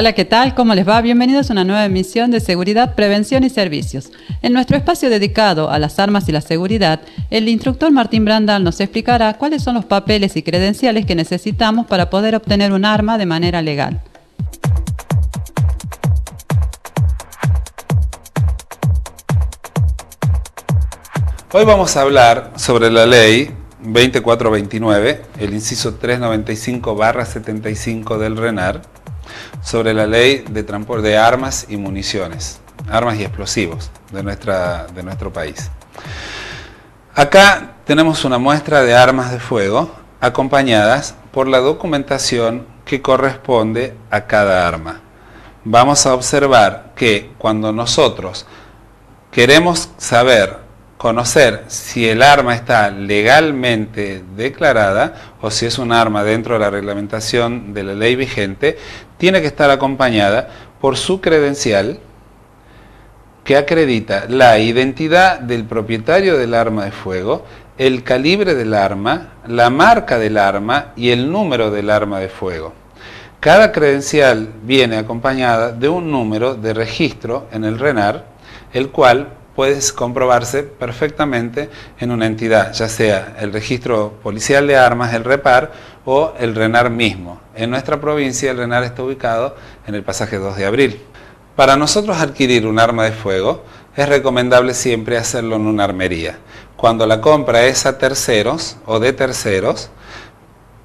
Hola, ¿qué tal? ¿Cómo les va? Bienvenidos a una nueva emisión de Seguridad, Prevención y Servicios. En nuestro espacio dedicado a las armas y la seguridad, el instructor Martín Brandal nos explicará cuáles son los papeles y credenciales que necesitamos para poder obtener un arma de manera legal. Hoy vamos a hablar sobre la ley 2429, el inciso 395-75 del RENAR, sobre la ley de transporte de armas y municiones, armas y explosivos de, nuestra, de nuestro país. Acá tenemos una muestra de armas de fuego acompañadas por la documentación que corresponde a cada arma. Vamos a observar que cuando nosotros queremos saber conocer si el arma está legalmente declarada o si es un arma dentro de la reglamentación de la ley vigente, tiene que estar acompañada por su credencial que acredita la identidad del propietario del arma de fuego, el calibre del arma, la marca del arma y el número del arma de fuego. Cada credencial viene acompañada de un número de registro en el RENAR, el cual puede comprobarse perfectamente en una entidad, ya sea el registro policial de armas, el REPAR o el RENAR mismo. En nuestra provincia el RENAR está ubicado en el pasaje 2 de abril. Para nosotros adquirir un arma de fuego es recomendable siempre hacerlo en una armería. Cuando la compra es a terceros o de terceros,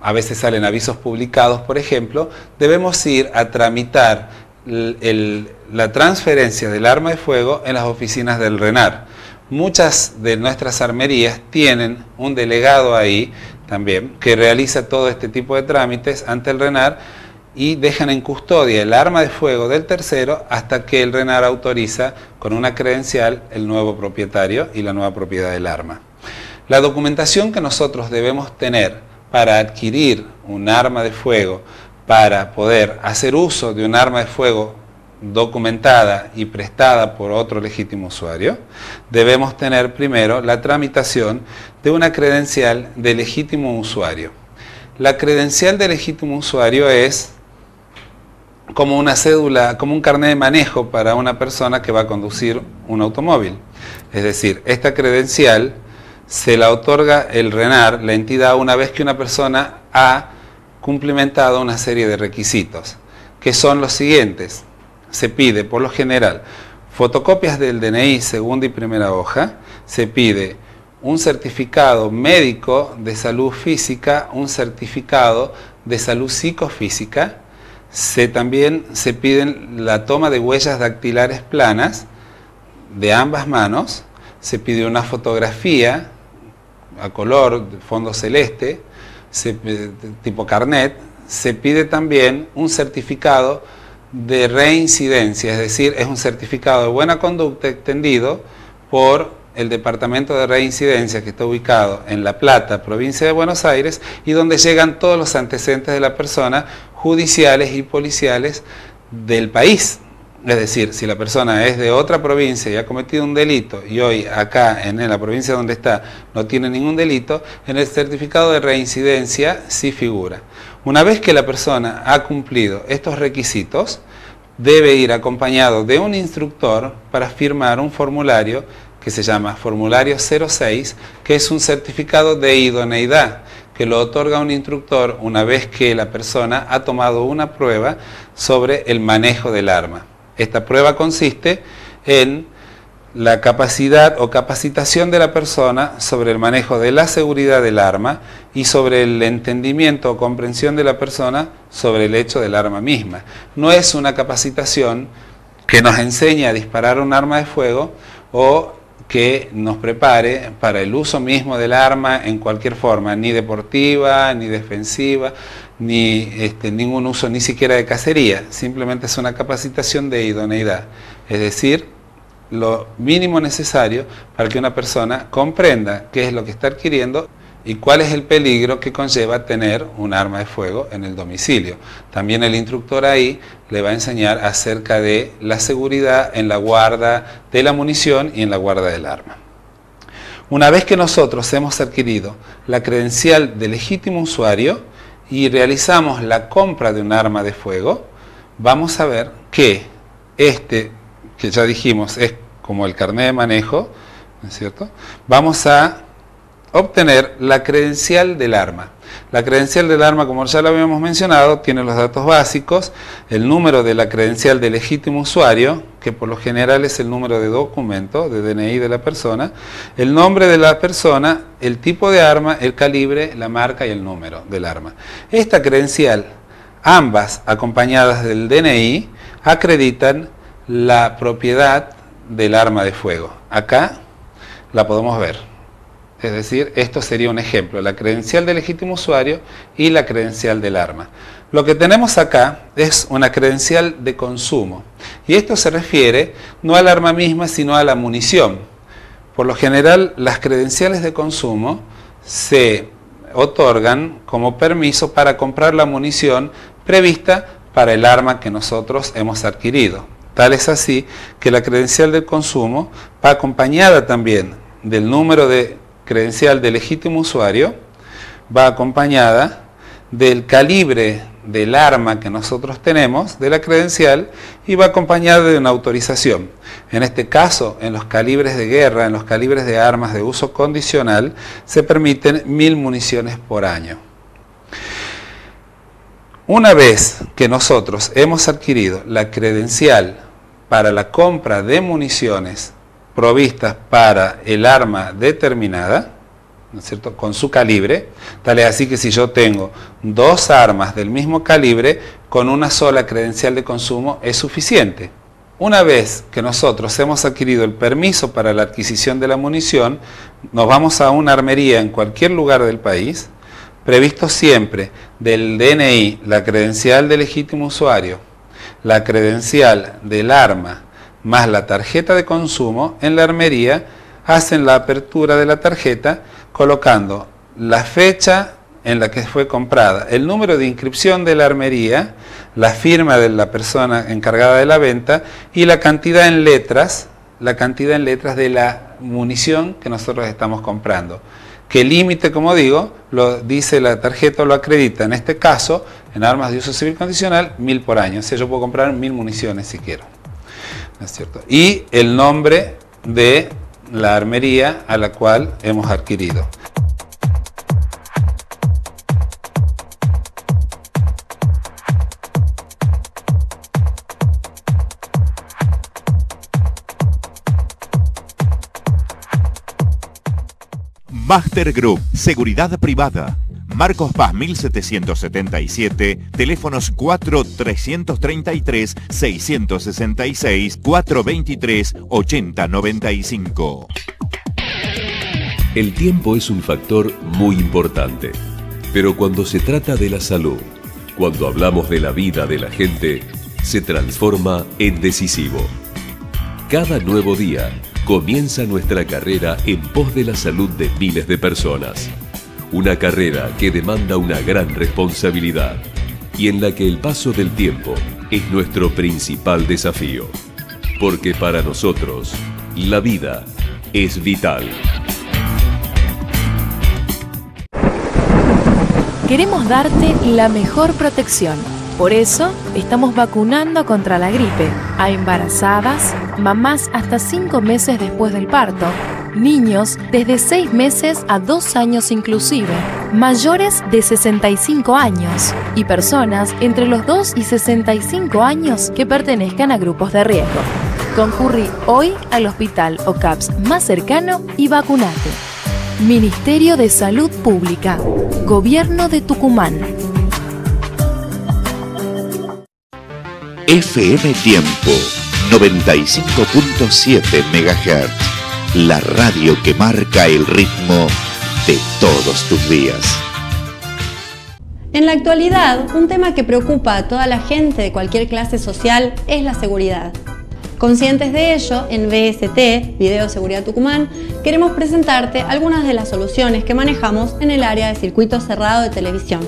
a veces salen avisos publicados, por ejemplo, debemos ir a tramitar la transferencia del arma de fuego en las oficinas del RENAR. Muchas de nuestras armerías tienen un delegado ahí también que realiza todo este tipo de trámites ante el RENAR y dejan en custodia el arma de fuego del tercero hasta que el RENAR autoriza con una credencial el nuevo propietario y la nueva propiedad del arma. La documentación que nosotros debemos tener para adquirir un arma de fuego para poder hacer uso de un arma de fuego documentada y prestada por otro legítimo usuario, debemos tener primero la tramitación de una credencial de legítimo usuario. La credencial de legítimo usuario es como una cédula, como un carnet de manejo para una persona que va a conducir un automóvil. Es decir, esta credencial se la otorga el RENAR, la entidad, una vez que una persona ha cumplimentado una serie de requisitos, que son los siguientes. Se pide, por lo general, fotocopias del DNI segunda y primera hoja, se pide un certificado médico de salud física, un certificado de salud psicofísica, se, también se piden la toma de huellas dactilares planas de ambas manos, se pide una fotografía a color, fondo celeste, tipo carnet, se pide también un certificado de reincidencia, es decir, es un certificado de buena conducta extendido por el Departamento de Reincidencia que está ubicado en La Plata, provincia de Buenos Aires, y donde llegan todos los antecedentes de la persona, judiciales y policiales del país. Es decir, si la persona es de otra provincia y ha cometido un delito y hoy acá en la provincia donde está no tiene ningún delito, en el certificado de reincidencia sí figura. Una vez que la persona ha cumplido estos requisitos, debe ir acompañado de un instructor para firmar un formulario que se llama formulario 06, que es un certificado de idoneidad que lo otorga un instructor una vez que la persona ha tomado una prueba sobre el manejo del arma. Esta prueba consiste en la capacidad o capacitación de la persona sobre el manejo de la seguridad del arma y sobre el entendimiento o comprensión de la persona sobre el hecho del arma misma. No es una capacitación que nos enseñe a disparar un arma de fuego o que nos prepare para el uso mismo del arma en cualquier forma, ni deportiva, ni defensiva, ni este, ningún uso ni siquiera de cacería, simplemente es una capacitación de idoneidad, es decir, lo mínimo necesario para que una persona comprenda qué es lo que está adquiriendo y cuál es el peligro que conlleva tener un arma de fuego en el domicilio. También el instructor ahí le va a enseñar acerca de la seguridad en la guarda de la munición y en la guarda del arma. Una vez que nosotros hemos adquirido la credencial de legítimo usuario y realizamos la compra de un arma de fuego, vamos a ver que este, que ya dijimos, es como el carnet de manejo, ¿no es cierto? Vamos a obtener la credencial del arma. La credencial del arma, como ya lo habíamos mencionado, tiene los datos básicos, el número de la credencial de legítimo usuario, que por lo general es el número de documento, de DNI de la persona, el nombre de la persona, el tipo de arma, el calibre, la marca y el número del arma. Esta credencial, ambas acompañadas del DNI, acreditan la propiedad del arma de fuego. Acá la podemos ver. Es decir, esto sería un ejemplo, la credencial del legítimo usuario y la credencial del arma. Lo que tenemos acá es una credencial de consumo y esto se refiere no al arma misma sino a la munición. Por lo general las credenciales de consumo se otorgan como permiso para comprar la munición prevista para el arma que nosotros hemos adquirido. Tal es así que la credencial de consumo va acompañada también del número de credencial de legítimo usuario va acompañada del calibre del arma que nosotros tenemos, de la credencial, y va acompañada de una autorización. En este caso, en los calibres de guerra, en los calibres de armas de uso condicional, se permiten mil municiones por año. Una vez que nosotros hemos adquirido la credencial para la compra de municiones provistas para el arma determinada, ¿no es cierto?, con su calibre, tal es así que si yo tengo dos armas del mismo calibre, con una sola credencial de consumo es suficiente. Una vez que nosotros hemos adquirido el permiso para la adquisición de la munición, nos vamos a una armería en cualquier lugar del país, previsto siempre del DNI, la credencial de legítimo usuario, la credencial del arma, más la tarjeta de consumo, en la armería hacen la apertura de la tarjeta colocando la fecha en la que fue comprada, el número de inscripción de la armería, la firma de la persona encargada de la venta y la cantidad en letras, la cantidad en letras de la munición que nosotros estamos comprando. Que límite, como digo, lo dice la tarjeta o lo acredita. En este caso, en armas de uso civil condicional, mil por año. O sea, yo puedo comprar mil municiones si quiero. Y el nombre de la armería a la cual hemos adquirido. Master Group, Seguridad Privada Marcos Paz 1777, teléfonos 4333 666 423 8095. El tiempo es un factor muy importante, pero cuando se trata de la salud, cuando hablamos de la vida de la gente, se transforma en decisivo. Cada nuevo día comienza nuestra carrera en pos de la salud de miles de personas. Una carrera que demanda una gran responsabilidad y en la que el paso del tiempo es nuestro principal desafío. Porque para nosotros, la vida es vital. Queremos darte la mejor protección. Por eso estamos vacunando contra la gripe a embarazadas, mamás hasta 5 meses después del parto niños desde 6 meses a 2 años inclusive, mayores de 65 años y personas entre los 2 y 65 años que pertenezcan a grupos de riesgo. Concurrí hoy al hospital o CAPS más cercano y vacunate. Ministerio de Salud Pública, Gobierno de Tucumán. FM Tiempo 95.7 MHz la radio que marca el ritmo de todos tus días. En la actualidad, un tema que preocupa a toda la gente de cualquier clase social es la seguridad. Conscientes de ello, en BST, Video Seguridad Tucumán, queremos presentarte algunas de las soluciones que manejamos en el área de circuito cerrado de televisión.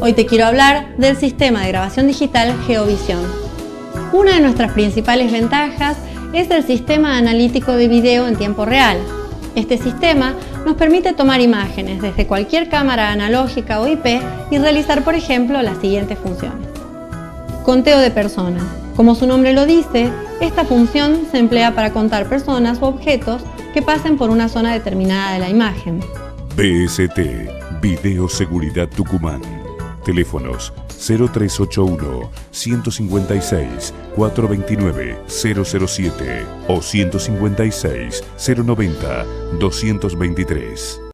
Hoy te quiero hablar del sistema de grabación digital Geovisión. Una de nuestras principales ventajas es el sistema analítico de video en tiempo real. Este sistema nos permite tomar imágenes desde cualquier cámara analógica o IP y realizar, por ejemplo, las siguientes funciones. Conteo de personas. Como su nombre lo dice, esta función se emplea para contar personas u objetos que pasen por una zona determinada de la imagen. BST, Videoseguridad Tucumán. Teléfonos 0381 156 429 007 o 156 090 223.